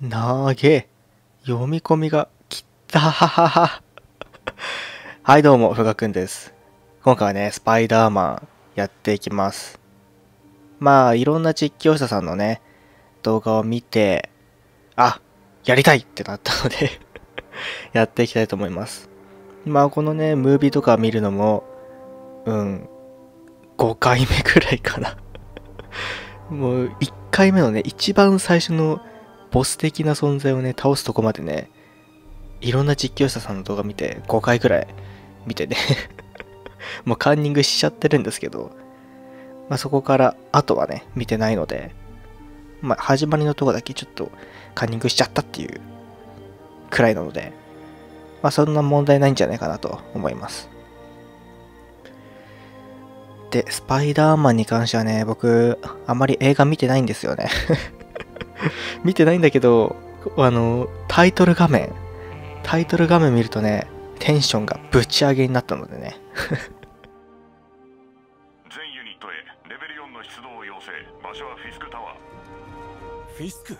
なげ。読み込みがきったははは。はい、どうも、ふがくんです。今回はね、スパイダーマンやっていきます。まあ、いろんな実況者さんのね、動画を見て、あ、やりたいってなったので やっていきたいと思います。まあ、このね、ムービーとか見るのも、うん、5回目くらいかな。もう、1回目のね、一番最初のボス的な存在をね、倒すとこまでね、いろんな実況者さんの動画見て、5回くらい見てね もうカンニングしちゃってるんですけど、まあ、そこから、あとはね、見てないので、まあ、始まりのとこだけちょっとカンニングしちゃったっていうくらいなので、まあ、そんな問題ないんじゃないかなと思います。で、スパイダーマンに関してはね、僕、あまり映画見てないんですよね 見てないんだけど、あの、タイトル画面、タイトル画面見るとね、テンションがぶち上げになったのでね。全ユニットへレベル4の出動を要請場所はフィスクタワーフィスク？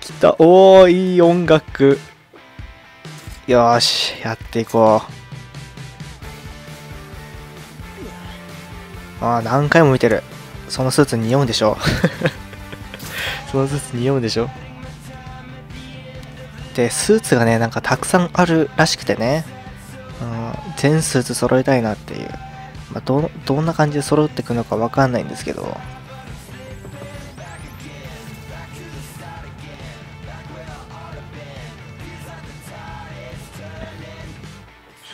来た。おー、いい音楽。よーし、やっていこう。あー、何回も見てる。そのスーツ似合うんでしょ？そのスーツ似合うんでしょ？で、スーツがね、なんかたくさんあるらしくてね。うん、全スーツ揃えたいなっていう。まあ、ど、どんな感じで揃ってくのかわかんないんですけど。ス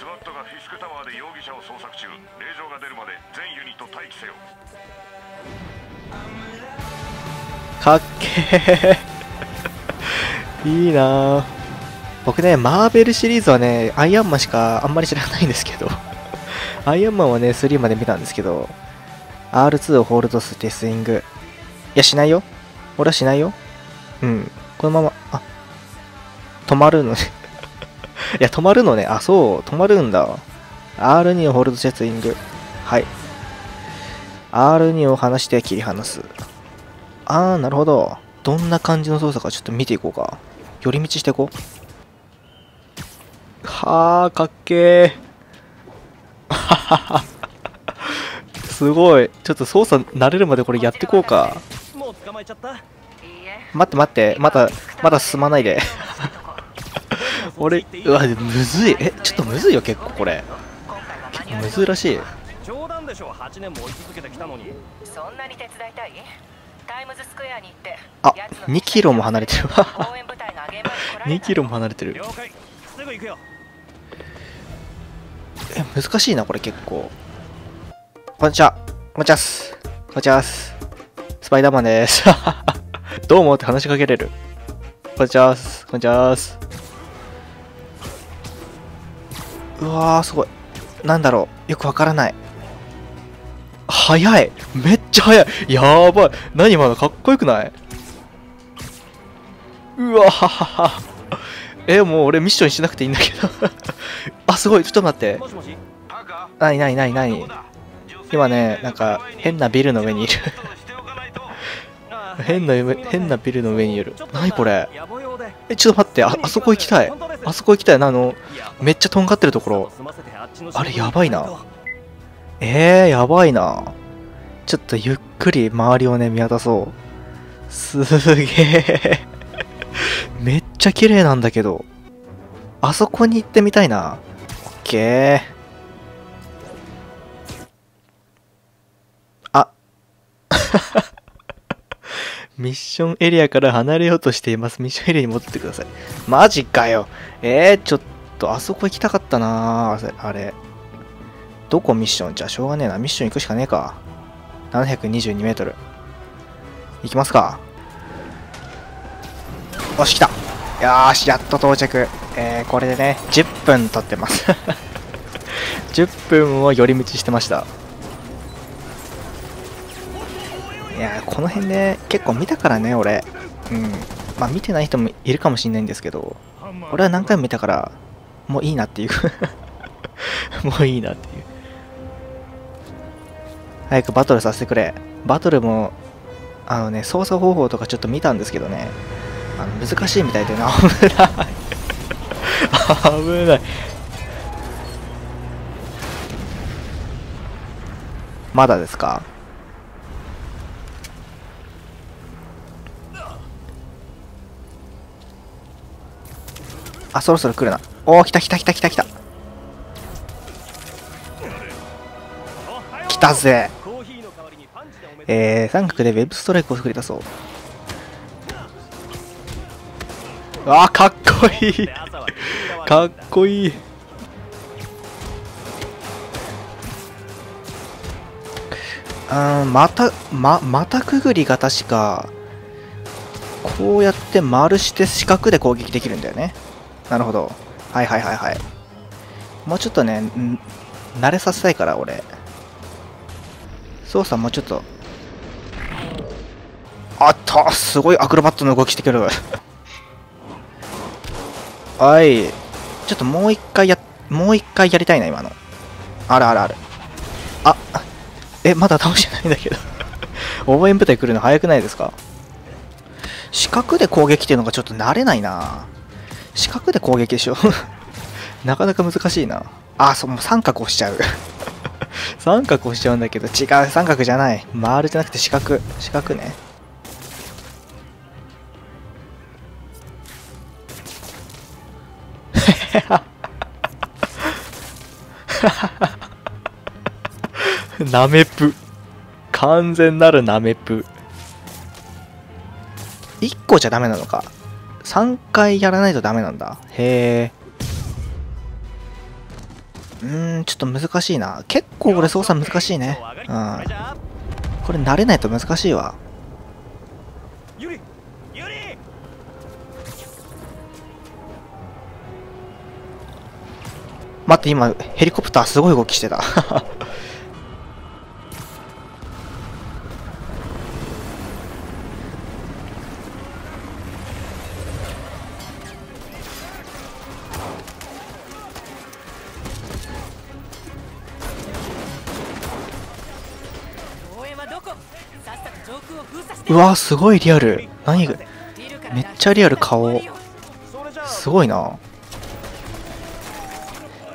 ワットがフィスクタワーで容疑者を捜索中令状が出るまで全ユニット待機せよかっけー いいなぁ僕ね、マーベルシリーズはね、アイアンマンしかあんまり知らないんですけど、アイアンマンはね、3まで見たんですけど、R2 をホールドステスイング。いや、しないよ。俺はしないよ。うん。このまま、あ、止まるのね。いや、止まるのね。あ、そう、止まるんだ。R2 をホールドテスイング。はい。R2 を離して切り離す。あー、なるほど。どんな感じの操作かちょっと見ていこうか。寄り道していこう。はあ、かっけー。はははすごい。ちょっと操作慣れるまでこれやっていこうか。もう捕まえちゃったいいえ待って待って、まだ、まだ進まないで。俺、うわ、むずい。え、ちょっとむずいよ、結構これ。結構むずいらしい。冗談でしょ8年も追い続けてきたのにそんなに手伝いたい？タイムズスクエアに行ってあ奴の2キロも離れてるわ応援部隊が現場に来られ2たキロも離れてる。え、難しいな、これ結構。こんにちは。こんにちはっす。こんにちはっす。スパイダーマンです。どうもって話しかけれる？こんにちはっす。こんにちはっす。うわー、すごい。なんだろう。よくわからない。速い。めっちゃ速い。やばい。何今のかっこよくない？うわははは。え、もう俺ミッションしなくていいんだけど。あ、すごい。ちょっと待って。なになになになに今ね、なんか変なビルの上にいる。変な変なビルの上にいるちょっ。となにこれ？え、ちょっと待って、あ、あそこ行きたい。あそこ行きたいな、あの、めっちゃとんがってるところ。あれやばいな仕事に行かえー、やばいな。ちょっとゆっくり周りをね、見渡そう。すげえ。めっちゃ綺麗なんだけど。あそこに行ってみたいな。オッケー。あ。ミッションエリアから離れようとしています。ミッションエリアに戻ってください。マジかよ。えー、ちょっと、あそこ行きたかったなあれ。どこミッション？じゃあしょうがねえな。ミッション行くしかねえか。722メートル。行きますか。よし、来た。よし、やっと到着。えー、これでね、10分撮ってます。10分を寄り道してました。いや、この辺ね、結構見たからね、俺。うん。まあ、見てない人もいるかもしんないんですけど、俺は何回も見たから、もういいなっていう。もういいなっていう。早くバトルさせてくれ。バトルも、あのね操作方法とかちょっと見たんですけどね。あの難しいみたいでね危ない。危ない。まだですか？あそろそろ来るな。おお来た来た来た来た来た。来たぜ。えー、三角でウェブストライクを作り出そう。あーかっこいい。かっこいい。うーんまたままたくぐりが確かこうやって丸して四角で攻撃できるんだよね。なるほど。はいはいはいはい。もうちょっとね慣れさせたいから俺。操作もうちょっと。あった。すごいアクロバットの動きしてくる。はい。ちょっともう一回やもう一回やりたいな今の。あるあるある。あえまだ倒してないんだけど。応援部隊来るの早くないですか？四角で攻撃っていうのがちょっと慣れないな。四角で攻撃でしょ なかなか難しいな。あそうもう三角押しちゃう。三角押しちゃうんだけど違う三角じゃない。丸じゃなくて四角四角ね。ナメプ。完全なるナメプ。1個じゃダメなのか。3回やらないとダメなんだ。へえ。うーんちょっと難しいな。結構俺操作難しいね。うん。これ慣れないと難しいわ。待って今ヘリコプターすごい動きしてた。うわすごいリアル。何？めっちゃリアル顔。すごいな。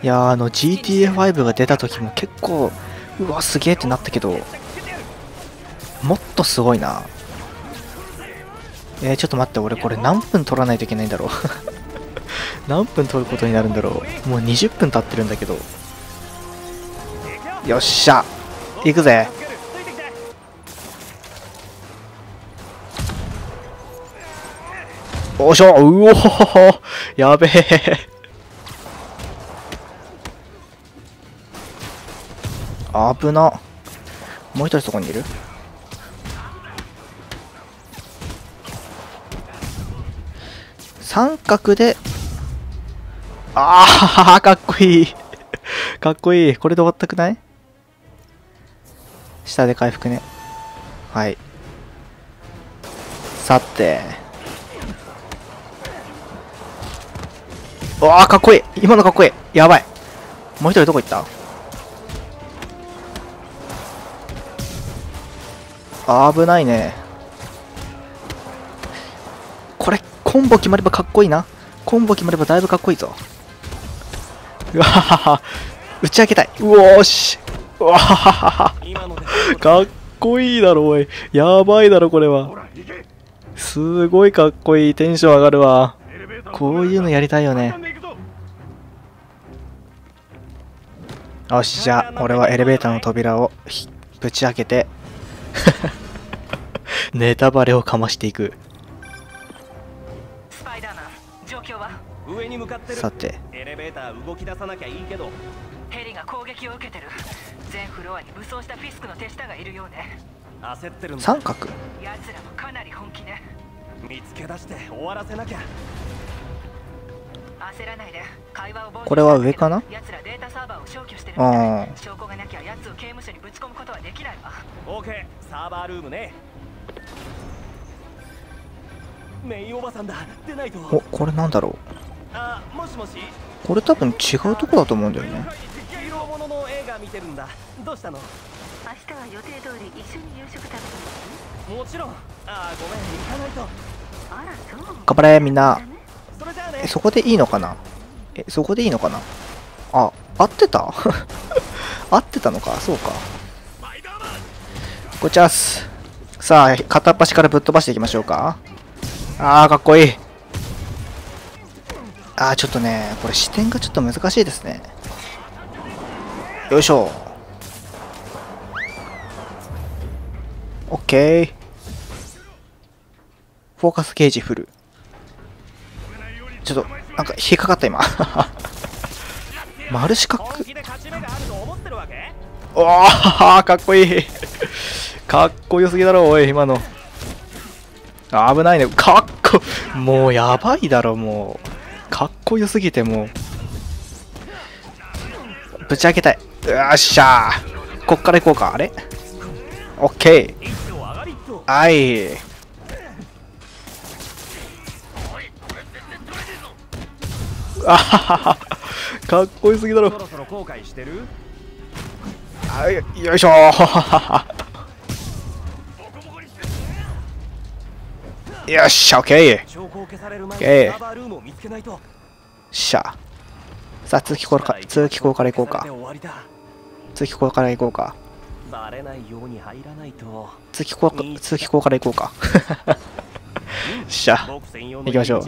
いやあの GTA5 が出た時も結構うわすげえってなったけどもっとすごいな。えー、ちょっと待って俺これ何分取らないといけないんだろう。何分取ることになるんだろう。もう20分経ってるんだけど。よっしゃ。行くぜ。おしょうおーやべえ。危な。もう一人そこにいる？三角で。ああ かっこいい。かっこいい。これで終わったくない？下で回復ね。はい。さて。わあかっこいい。今のかっこいい。やばい。もう一人どこ行った？危ないね。これコンボ決まればかっこいいな。コンボ決まればだいぶかっこいいぞ。うわはは打ち明けたい。うおーし。うわはははかっこいいだろおい。やばいだろこれは。すごいかっこいいテンション上がるわ。こういうのやりたいよね。よしじゃあ俺はエレベーターの扉をぶち開けて。ネタバレをかましていく。スパイダーマン状況は？上に向かってる。さて。エレベーター動き出さなきゃいいけど。ヘリが攻撃を受けてる。全フロアに武装したフィスクの手下がいるようね。焦ってるんだ。三角？奴らもかなり本気ね。見つけ出して終わらせなきゃこれは上かな？奴らデータサーバーを消去してるみたい。あ証拠がなきゃ奴を刑務所にぶち込むことはできないわ。OK サーバールームね。メインおばさんだ。出ないと。おこれなんだろあもしもし。うこれ多分違うとこだと思うんだよね。ヒーローものの映画見てるんだ。どうしたの？明日は予定通り一緒に夕食食べるもちろん。あーごめん。行かないと。あらそう。頑張れみんなえそこでいいのかな？えそこでいいのかな？あ合ってた？合ってたのか？そうか。こちらっすさあ片っ端からぶっ飛ばしていきましょうか。あーかっこいい。あーちょっとねこれ視点がちょっと難しいですね。よいしょ。オッケー。フォーカスゲージフル。ちょっとなんか引っかかった今。丸四角？おーかっこいい。かっこよすぎだろおい今の。あ危ないね。かっこもうやばいだろもう。かっこよすぎてもう。ぶち上げたい。よっしゃ。ーこっから行こうかあれ。オッケー。はいあはははかっこよすぎだろ。そろそろ後悔してる？はいよいしょ。ー よっしゃオッケーオッケーしゃ。さあ通気口から通気口から行こうか。通気口から行こうか。バレないように入らないと。通気口通気口から行こうか。しゃ。行きましょう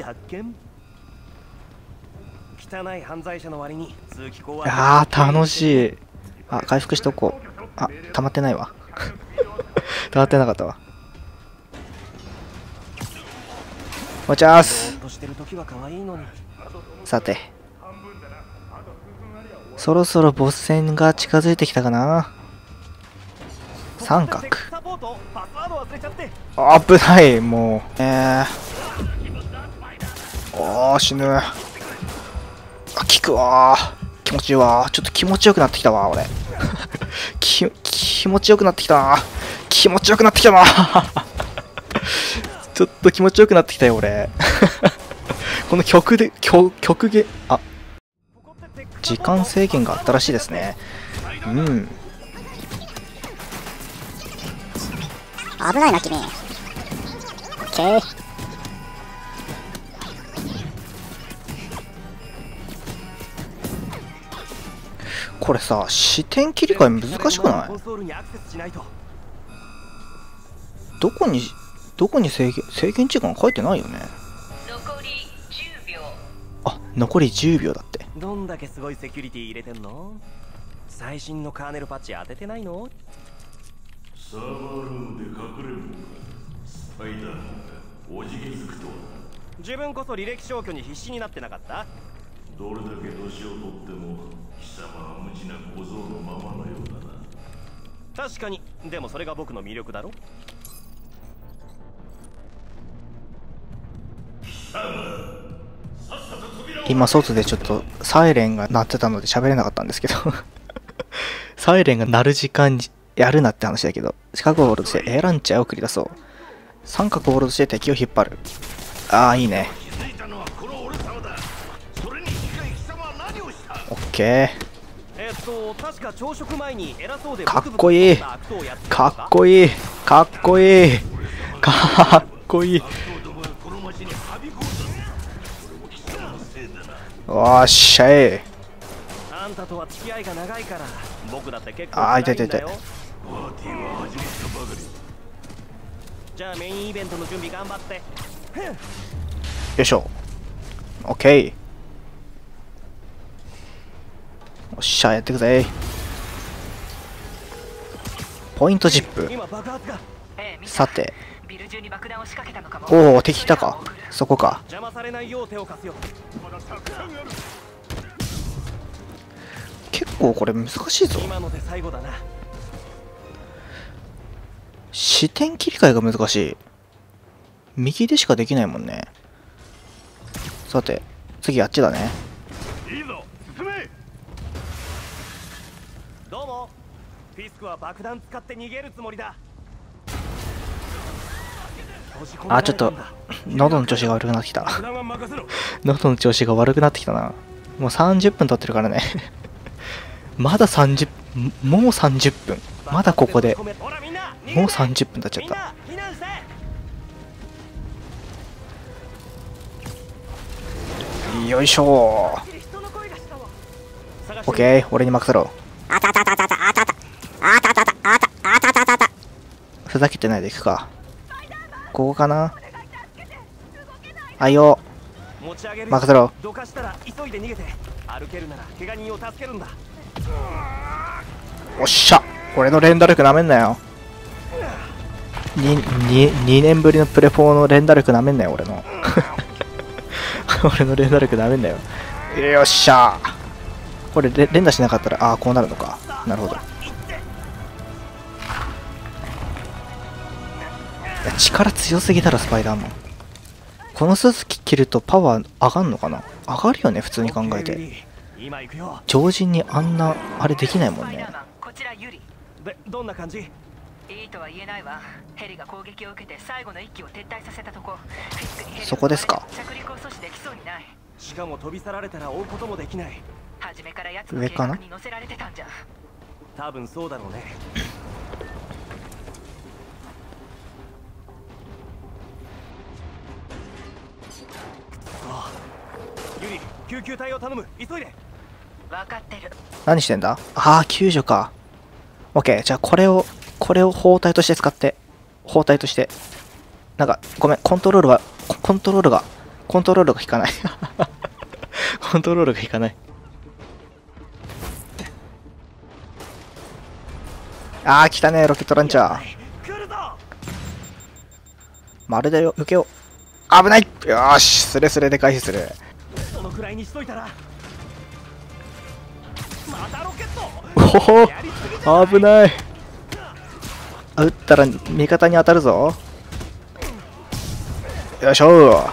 汚い犯罪者の割に通気あー楽しい。あ回復しとこう。あ溜まってないわ。溜まってなかったわ。おちゃーすさて。そろそろボス戦が近づいてきたかな。三角。危ないもう。えー、おー死ぬあ効くわ。気持ちいいわ。ちょっと気持ちよくなってきたわ俺。き気持ちよくなってきたな。気持ちよくなってきたな。ちょっと気持ちよくなってきたよ俺。この曲で曲曲げあ。時間制限があったらしいですね。うん。危ないな君。オこれさ視点切り替え難しくない？どこにどこに制限制限時間書いてないよね。残り10秒。あ残り10秒だって。どんだけすごいセキュリティ入れてんの？最新のカーネルパッチ当ててないの？サーバールームで隠れるのか。スパイダーマンがおじけづくとは。自分こそ履歴消去に必死になってなかった？どれだけ年を取っても貴様は無知な小僧のままのようだな。確かに。でもそれが僕の魅力だろ？今外でちょっとサイレンが鳴ってたので喋れなかったんですけど。サイレンが鳴る時間にやるなって話だけど四角をホールドして A ランチャーを繰り出そう。三角をホールドして敵を引っ張る。ああいいねオッケえっと確か朝食前に偉そうでかっこいい。かっこいい。かっこいい。かっこいい。おっしゃい。あんたとは付き合いが長いから僕だって結構あー痛い辛んだよ痛いたばかりじゃあメインイベントの準備頑張って。よいしょ。オッケーおっしゃやってくぜ。ポイントジップ。さて。おお敵いたか。そこか。結構これ難しいぞ。視点切り替えが難しい。右でしかできないもんね。さて次あっちだねフィスクは爆弾使って逃げるつもりだ。あちょっと喉の調子が悪くなってきた。喉の調子が悪くなってきたな。もう30分経ってるからね。まだ30もう30分。まだここで。もう30分経っちゃった。よいしょ。オッケー俺に任せろ。あたたたたふざけてないで行くか。ここかな？あいよ。任せろ。どかしたら急いで逃げて。歩けるなら怪我人を助けるんだ。おっしゃ。俺の連打力なめんなよ。にに2年ぶりのプレフォーの連打力なめんなよ俺の。俺の連打力なめんなよ。よっしゃ。これれ連打しなかったらああこうなるのか。なるほどや力強すぎだろスパイダーマン。このスーツ着るとパワー上がんのかな？上がるよね普通に考えて。今行くよ常人にあんなあれできないもんね。どんな感じ？いいとは言えないわ。ヘリが攻撃を受けて最後の一機を撤退させたとこ。そこですか。着陸を阻止できそうにない。しかも飛び去られたら追うこともできない。初めから奴の計上かな画に乗せられてたんじゃ。多分そうだろうねユリ救急隊を頼む急いで分かってる何してんだ？ああ、救助か。オッケー、じゃあこれを、これを包帯として使って、包帯として。なんか、ごめん、コントロールは、ココントロールが、コントロールが効かない。コントロールが効かない。あー、来たね、ロケットランチャー。来るぞまるでよ、受けよう。危ない。よーし、スレスレで回避する。そのくらいにしといたら。またロケット。おほやりすぎじゃない危ない。あ撃ったら味方に当たるぞ。よいしょ。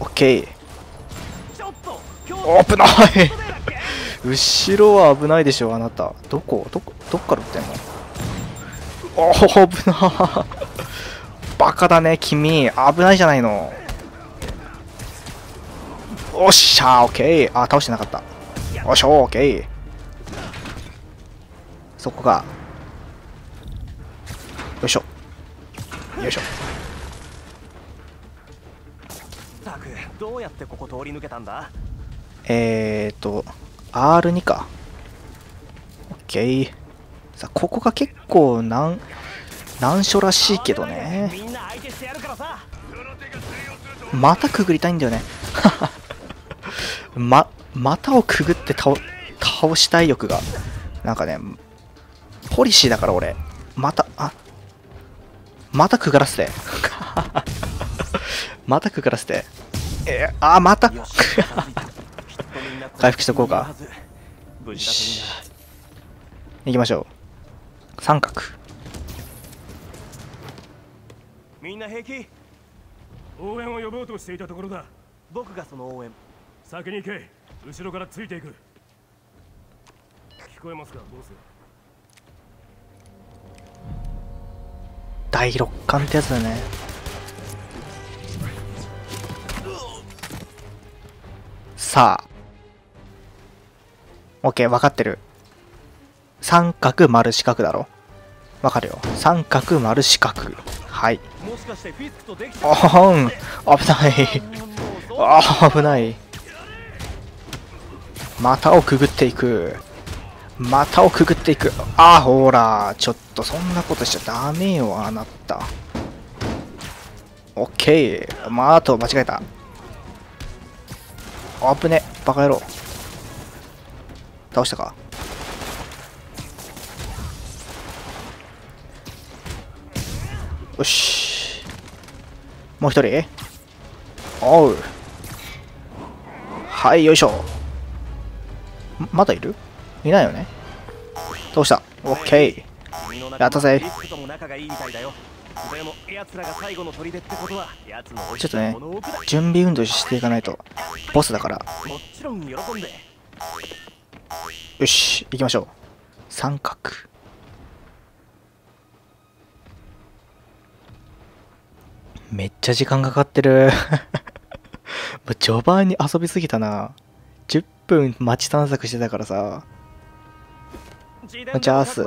オッケー。危ない。後ろは危ないでしょあなた。どこ？どこ？どっから撃ってんの？おお危なバカだね君。危ないじゃないの。おっしゃーオッケーあ倒してなかった。おっしゃオッケーそこがよいしょ。よいしょ。ったくどうやってここ通り抜けたんだ？えーと R2 か。オッケーさあここが結構難難所らしいけどね。またくぐりたいんだよね。ま股をくぐって倒倒したい欲が。なんかねポリシーだから俺。またあまたくぐらせて。またくぐらせて。えー、あまた。回復しとこうか。無事だといいな行きましょう。三角。みんな平気？応援を呼ぼうとしていたところだ。僕がその応援。先に行け。後ろからついていく。聞こえますかボス。第六感ってやつだね。さあ。OK 分かってる。三角丸四角だろ。わかるよ。三角丸四角。はいもしかしてフィスクとできちおゃったほん危ない。もうそうあ危ない。股をくぐっていく。股をくぐっていく。あーほらちょっとそんなことしちゃダメよあなた。オッケー。まああと間違えた。あぶねバカ野郎。倒したか。よし。もう一人？おう。はいよいしょ。んまだいる？いないよね。どうした？オッケ君の中やったぜ。ちょっとね準備運動していかないと。ボスだから。よし行きましょう。三角めっちゃ時間かかってる。もう序盤に遊びすぎたな。10分街探索してたからさ。自じゃあス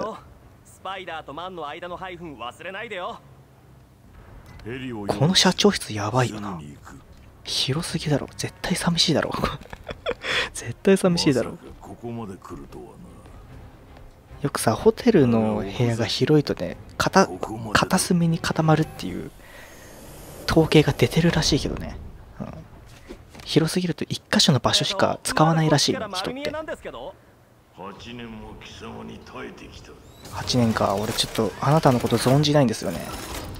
パイダーとマンの間の配分忘れないでよ。この社長室やばいよな。広すぎだろ。絶対寂しいだろ。絶対寂しいだろ。よくさホテルの部屋が広いとね片片隅に固まるっていう統計が出てるらしいけどね、うん、広すぎると一箇所の場所しか使わないらしいよ人って。なんですけど。な8年も貴様に耐えてきた。8年か。俺ちょっとあなたのこと存じないんですよね。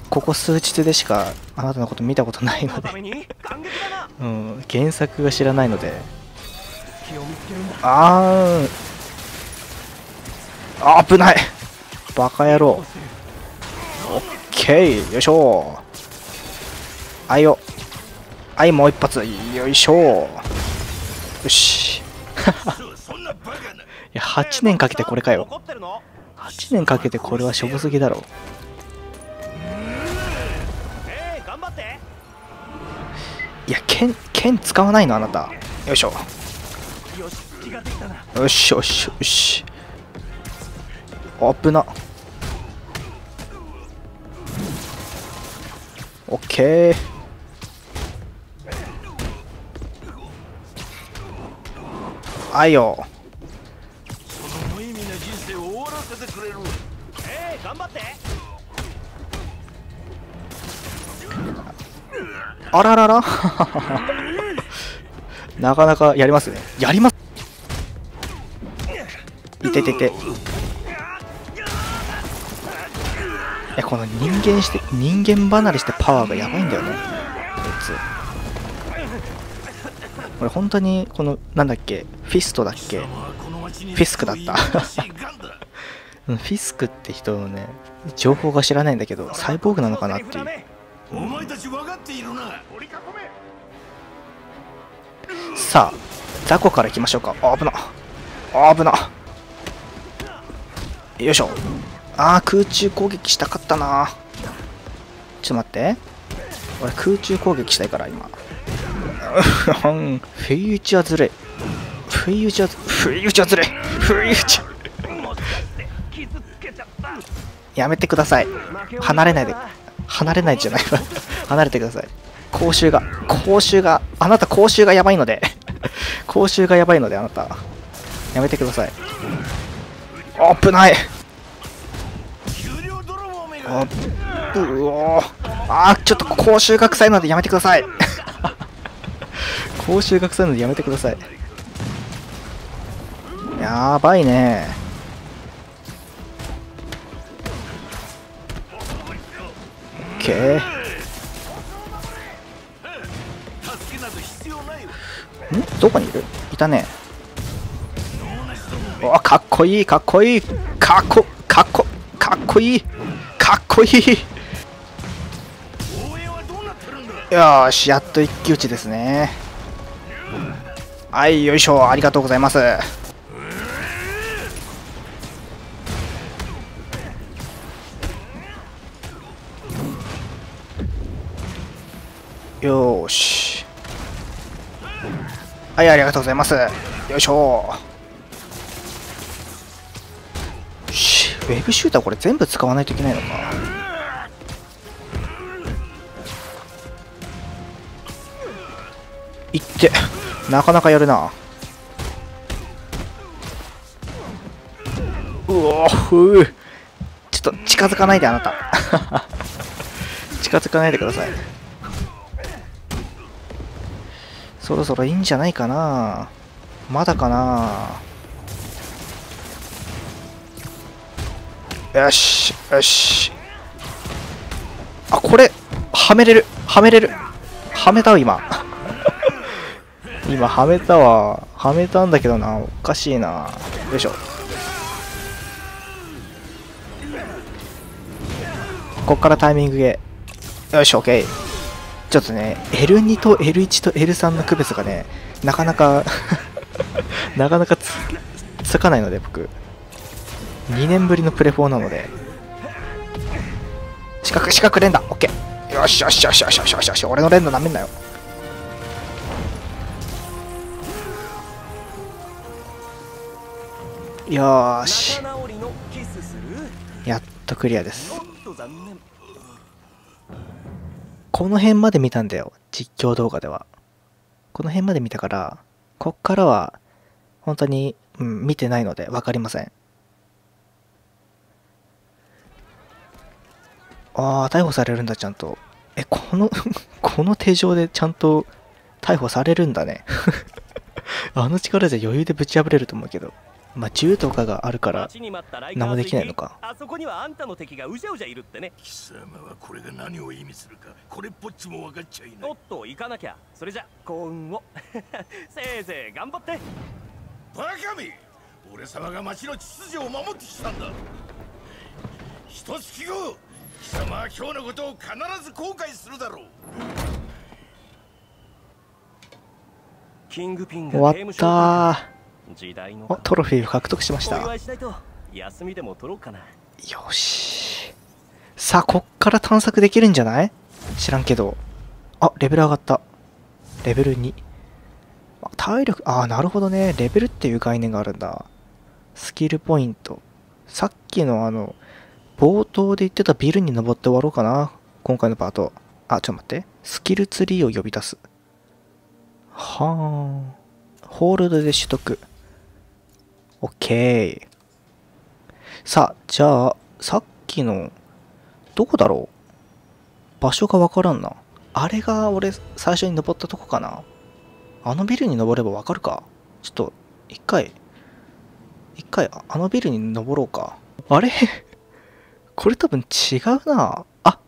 ここ数日でしかあなたのこと見たことないので。うん。原作が知らないので。あー。あ危ない。バカ野郎。オッケー。よいしょあいよはいもう一発。よいしょ。よし。いや8年かけてこれかよ。怒ってるの8年かけてこれはしょぼすぎだろ。いや剣剣使わないのあなた。よいしょ。よしよしよし。危な。オッケーあいよ。その無意味な人生を終わらせてくれる。えー、頑張って。あららら。なかなかやりますね。やります。いててて。えこの人間して人間離れしてパワーがやばいんだよね。こいつ俺本当にこのなんだっけフィストだっけ？フィスクだった。フィスクって人のね情報が知らないんだけどサイボーグなのかなっていう。お前たち分かっているなさあ雑魚から行きましょうか。あ危な。あ危な。よいしょ。あー空中攻撃したかったな。ちょっと待って。俺空中攻撃したいから今。うん。不意打ちはずれ不意打ちはず不意打ちはずれ不意打ち傷つけちゃったやめてください。離れないで。離れないじゃないわ。離れてください。口臭が。口臭が。あなた口臭がやばいので。口臭がやばいのであなた。やめてください。あ危ない。あうおー。あーちょっと口臭が臭いのでやめてください口臭が臭いのでやめてください。やばいね。オッケー。ん？どこにいる？いたね。おかっこいいかっこいい。かっこかっこかっこいい。かっこいい。よしやっと一騎打ちですね。はいよいしょありがとうございます。よし。はいありがとうございます。よいしょ。よしウェブシューターこれ全部使わないといけないのか。いって。なかなかやるな。うおふう。ちょっと近づかないであなた。近づかないでください。そろそろいいんじゃないかな。まだかな。よしよし。あこれはめれる。はめれる。はめたわ今。今はめたわはめたんだけどな。おかしいな。よいしょ。こっからタイミングでよし OK ちょっとね L2 と L1 と L3 の区別がねなかなか なかなかつつかないので僕。2年ぶりのプレフォーなので。四角四角連打。OK よしよしよしよしよしよし俺の連打なめんなよよしやっとクリアですこの辺まで見たんだよ。実況動画では。この辺まで見たから、こっからは、本当に、うん、見てないので分かりません。ああ、逮捕されるんだ、ちゃんと。え、この、この手錠でちゃんと逮捕されるんだね。あの力じゃ余裕でぶち破れると思うけど。まあ、銃とかがあるから、何もできないのか。あそこにはあんたの敵がうじゃうじゃいるってね。貴様はこれが何を意味するかこれっぽっちも分かっちゃいない。おっと行かなきゃ。それじゃ幸運を。せいぜい頑張って。バカめ俺様が町の秩序を守ってきたんだ。一月後貴様は今日のことを必ず後悔するだろう。キングピンが終わっ刑務所た。ー。時代のお、トロフィー獲得しましおた。休みでも取ろうかなよし。さあ、こっから探索できるんじゃない？知らんけど。あ、レベル上がった。レベル2。あ体力、ああ、なるほどね。レベルっていう概念があるんだ。スキルポイント。さっきのあの、冒頭で言ってたビルに登って終わろうかな。今回のパート。あ、ちょっと待って。スキルツリーを呼び出す。はあ。ホールドで取得。オッケー。さあ、じゃあ、さっきの、どこだろう？場所がわからんな。あれが俺、最初に登ったとこかなあのビルに登ればわかるか？ちょっと、一回、一回、あのビルに登ろうか。あれ？これ多分違うな。あ、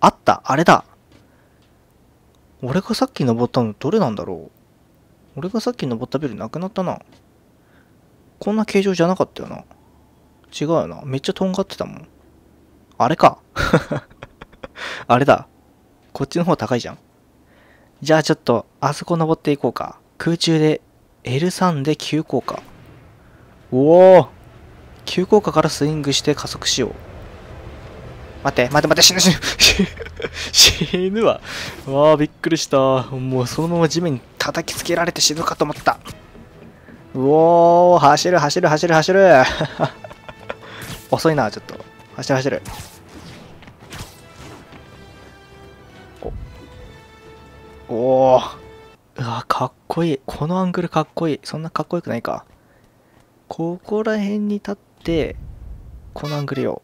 あった、あれだ。俺がさっき登ったのどれなんだろう？俺がさっき登ったビルなくなったな。こんな形状じゃなかったよな。違うよな。めっちゃとんがってたもん。あれか。あれだ。こっちの方高いじゃん。じゃあちょっと、あそこ登っていこうか。空中で L3 で急降下。おお急降下からスイングして加速しよう。待って、待って待って、死ぬ死ぬ。死ぬわ。わあ、びっくりした。もうそのまま地面に叩きつけられて死ぬかと思った。うおー、走る走る走る走る。遅いな、ちょっと。走る走る。おお。うわ、かっこいい。このアングルかっこいい。そんなかっこよくないか。ここら辺に立って、このアングルよ。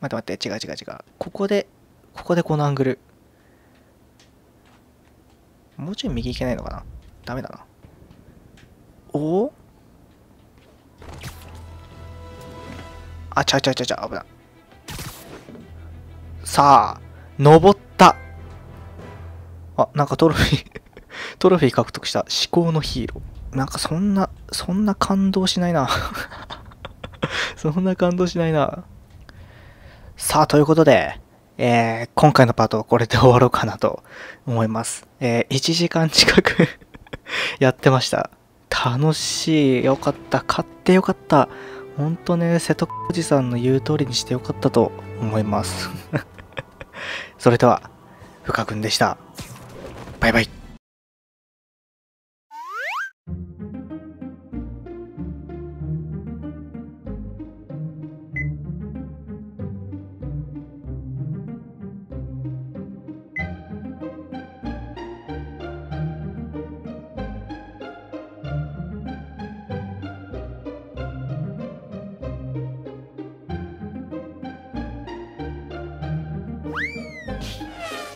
待って待って、違う違う違う。ここで、ここでこのアングル。もうちょい右行けないのかな？ダメだな。お？おあ、ちゃうちゃちゃちゃ、危ない。さあ、登った。あ、なんかトロフィー、トロフィー獲得した。至高のヒーロー。なんかそんな、そんな感動しないな。そんな感動しないな。さあ、ということで、えー、今回のパートはこれで終わろうかなと思います。えー、1時間近く やってました。楽しい。よかった。買ってよかった。ほんとね、瀬戸おじさんの言う通りにしてよかったと思います。それでは、深くんでした。バイバイ。